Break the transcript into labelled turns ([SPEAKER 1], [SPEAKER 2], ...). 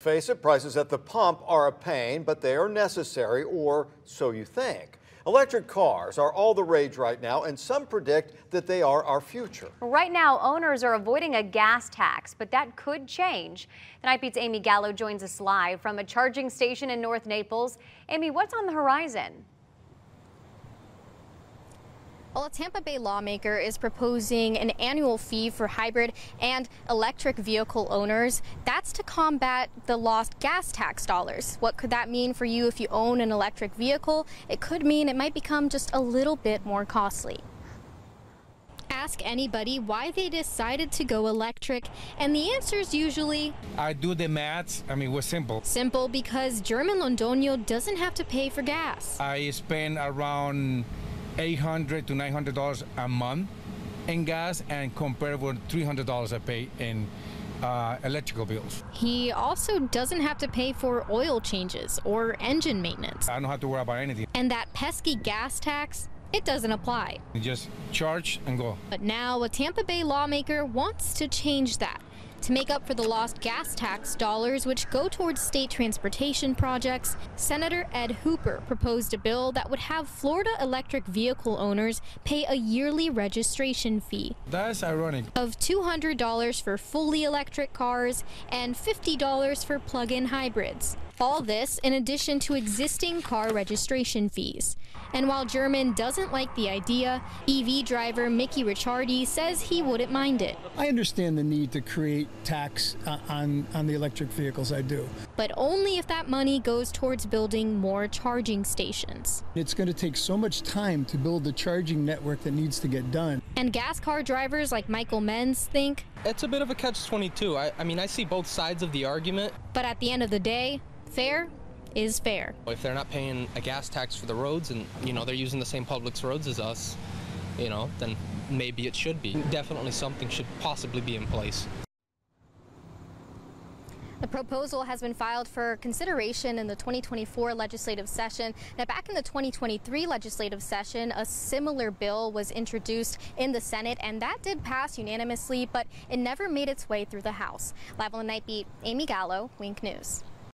[SPEAKER 1] Face it, prices at the pump are a pain, but they are necessary, or so you think. Electric cars are all the rage right now, and some predict that they are our future.
[SPEAKER 2] Right now, owners are avoiding a gas tax, but that could change. The Night Beat's Amy Gallo joins us live from a charging station in North Naples. Amy, what's on the horizon?
[SPEAKER 3] Well, a Tampa Bay lawmaker is proposing an annual fee for hybrid and electric vehicle owners. That's to combat the lost gas tax dollars. What could that mean for you if you own an electric vehicle? It could mean it might become just a little bit more costly ask anybody why they decided to go electric, and the answer is usually
[SPEAKER 4] I do the maths. I mean, we're simple.
[SPEAKER 3] Simple because German Londoño doesn't have to pay for gas.
[SPEAKER 4] I spend around 800 to 900 dollars a month in gas and compared with $300 I pay in uh, electrical bills.
[SPEAKER 3] He also doesn't have to pay for oil changes or engine maintenance.
[SPEAKER 4] I don't have to worry about anything.
[SPEAKER 3] And that pesky gas tax, it doesn't apply.
[SPEAKER 4] You just charge and go.
[SPEAKER 3] But now a Tampa Bay lawmaker wants to change that to make up for the lost gas tax dollars which go towards state transportation projects, Senator Ed Hooper proposed a bill that would have Florida electric vehicle owners pay a yearly registration fee.
[SPEAKER 4] That's ironic.
[SPEAKER 3] Of $200 for fully electric cars and $50 for plug-in hybrids. All this in addition to existing car registration fees. And while German doesn't like the idea, EV driver Mickey Ricciardi says he wouldn't mind it.
[SPEAKER 5] I understand the need to create tax uh, on, on the electric vehicles, I do.
[SPEAKER 3] But only if that money goes towards building more charging stations.
[SPEAKER 5] It's going to take so much time to build the charging network that needs to get done.
[SPEAKER 3] And gas car drivers like Michael Menz think
[SPEAKER 6] it's a bit of a catch 22. I, I mean, I see both sides of the argument.
[SPEAKER 3] But at the end of the day, fair is fair.
[SPEAKER 6] If they're not paying a gas tax for the roads and, you know, they're using the same public roads as us, you know, then maybe it should be. Definitely something should possibly be in place.
[SPEAKER 3] The proposal has been filed for consideration in the 2024 legislative session. Now, back in the 2023 legislative session, a similar bill was introduced in the Senate, and that did pass unanimously, but it never made its way through the House. Live on the Night Beat, Amy Gallo, Wink News.